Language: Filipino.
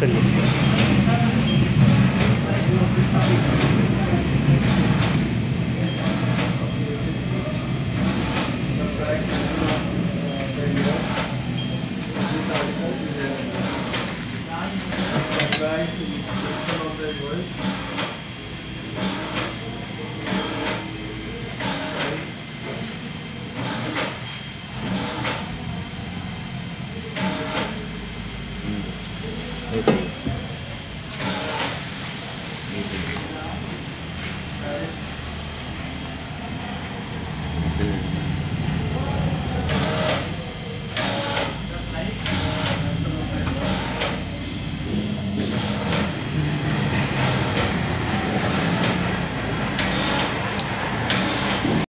这里 Meeting. Meeting.